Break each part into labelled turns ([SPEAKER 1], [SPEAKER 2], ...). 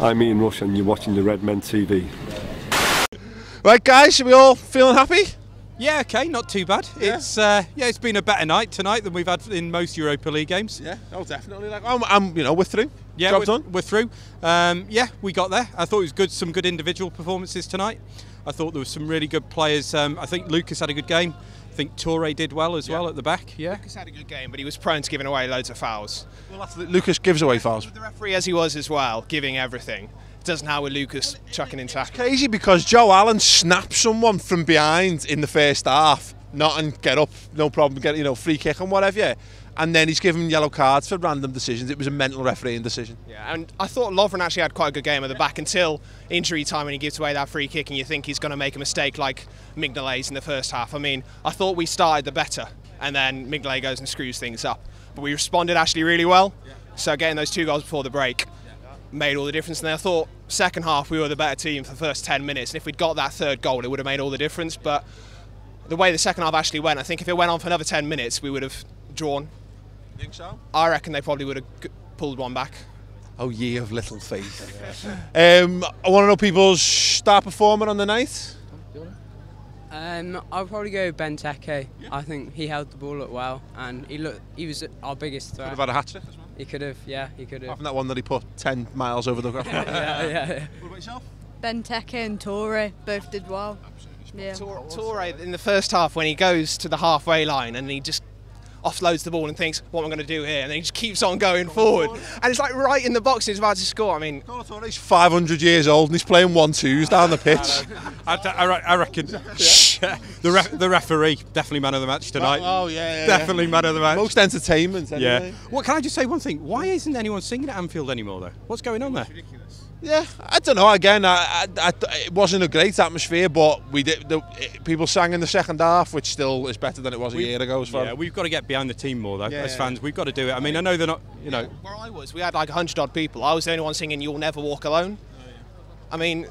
[SPEAKER 1] I'm Ian Rush and you're watching the Red Men TV.
[SPEAKER 2] Right, guys, are we all feeling happy?
[SPEAKER 3] Yeah, okay, not too bad.
[SPEAKER 2] Yeah.
[SPEAKER 3] It's uh, yeah, it's been a better night tonight than we've had in most Europa League games.
[SPEAKER 2] Yeah, oh, definitely. Like, I'm, I'm you know, we're through.
[SPEAKER 3] Yeah,
[SPEAKER 2] Job's
[SPEAKER 3] we're,
[SPEAKER 2] done.
[SPEAKER 3] we're through. Um, yeah, we got there. I thought it was good. Some good individual performances tonight. I thought there was some really good players. Um, I think Lucas had a good game. I think Touré did well as well at the back. Yeah.
[SPEAKER 4] Lucas had a good game, but he was prone to giving away loads of fouls.
[SPEAKER 2] Well, that's, Lucas gives away fouls.
[SPEAKER 4] The referee, as he was as well, giving everything. Doesn't how with Lucas chucking in tackles.
[SPEAKER 2] Crazy because Joe Allen snapped someone from behind in the first half, not and get up, no problem, get you know free kick and whatever. Yeah. And then he's given yellow cards for random decisions. It was a mental refereeing decision.
[SPEAKER 4] Yeah, and I thought Lovren actually had quite a good game at the back until injury time when he gives away that free kick and you think he's going to make a mistake like Mignolet's in the first half. I mean, I thought we started the better and then Mignolet goes and screws things up. But we responded actually really well. So getting those two goals before the break made all the difference. And then I thought second half we were the better team for the first 10 minutes. And if we'd got that third goal, it would have made all the difference. But the way the second half actually went, I think if it went on for another 10 minutes, we would have drawn.
[SPEAKER 2] Think so?
[SPEAKER 4] I reckon they probably would have pulled one back.
[SPEAKER 2] Oh, ye of little faith. um, I want to know people's star performer on the night.
[SPEAKER 5] Um, I'll probably go Benteke. I think he held the ball up well, and he looked. He was our biggest threat.
[SPEAKER 2] Could have had a hat trick as well.
[SPEAKER 5] He could have, yeah, he could have.
[SPEAKER 2] Apart from that one that he put 10 miles over the ground.
[SPEAKER 5] yeah, yeah, yeah.
[SPEAKER 2] What about yourself?
[SPEAKER 6] Benteke and Touré both did well. Yeah.
[SPEAKER 4] Touré in the first half when he goes to the halfway line and he just offloads the ball and thinks, "What am I going to do here?" And then he just keeps on going forward, and it's like right in the box. He's about to score. I mean,
[SPEAKER 2] He's 500 years old and he's playing one twos down the pitch.
[SPEAKER 3] I, I, re- I reckon the ref, the referee definitely man of the match tonight.
[SPEAKER 2] Oh, yeah, yeah, yeah.
[SPEAKER 3] definitely man of the match.
[SPEAKER 2] Most entertainment.
[SPEAKER 3] yeah.
[SPEAKER 2] Anyway.
[SPEAKER 3] What can I just say one thing? Why isn't anyone singing at Anfield anymore though? What's going on there?
[SPEAKER 2] Yeah, I don't know. Again, I, I, I, it wasn't a great atmosphere, but we did. The, it, people sang in the second half, which still is better than it was a
[SPEAKER 3] We-
[SPEAKER 2] year ago. As far
[SPEAKER 3] Yeah, we've got to get behind the team more though.
[SPEAKER 2] Yeah,
[SPEAKER 3] as
[SPEAKER 2] yeah.
[SPEAKER 3] fans, we've got to do it. I mean, I know they're not. You know,
[SPEAKER 4] where I was, we had like 100 odd people. I was the only one singing "You'll Never Walk Alone." Oh, I mean,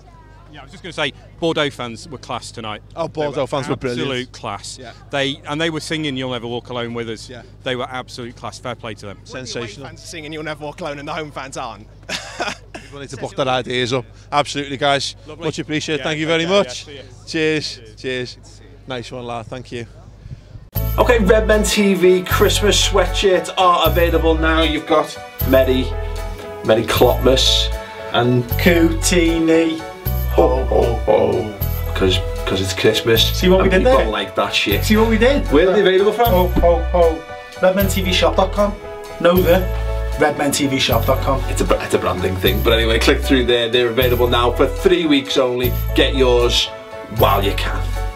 [SPEAKER 3] Yeah, I was just going to say, Bordeaux fans were class tonight.
[SPEAKER 2] Oh,
[SPEAKER 3] They
[SPEAKER 2] Bordeaux fans were brilliant.
[SPEAKER 3] Absolute class.
[SPEAKER 2] Yeah.
[SPEAKER 3] They and they were singing "You'll Never Walk Alone" with us.
[SPEAKER 2] Yeah.
[SPEAKER 3] They were absolute class. Fair play to them.
[SPEAKER 4] the
[SPEAKER 2] sensational.
[SPEAKER 4] fans are singing "You'll Never Walk Alone" and the home fans aren't.
[SPEAKER 2] People need to book their ideas up. Absolutely, guys.
[SPEAKER 3] Lovely.
[SPEAKER 2] Much appreciated.
[SPEAKER 3] Yeah,
[SPEAKER 2] Thank you very
[SPEAKER 3] care,
[SPEAKER 2] much.
[SPEAKER 3] yeah, see ya.
[SPEAKER 2] Cheers. Cheers. Nice one, lad. Thank you.
[SPEAKER 7] Okay, Redmen TV Christmas sweatshirts are available now. You've got Mary, Mary Klopmas, and
[SPEAKER 8] Coutinho.
[SPEAKER 7] ho ho ho, because because it's Christmas.
[SPEAKER 8] See what we
[SPEAKER 7] and
[SPEAKER 8] did
[SPEAKER 7] people
[SPEAKER 8] there?
[SPEAKER 7] like that shit.
[SPEAKER 8] See what we did?
[SPEAKER 7] Where are they available from?
[SPEAKER 8] Ho ho ho. RedmenTVShop.com. Nova. RedmenTVShop.com.
[SPEAKER 7] It's a it's a branding thing, but anyway, click through there. They're available now for three weeks only. Get yours while you can.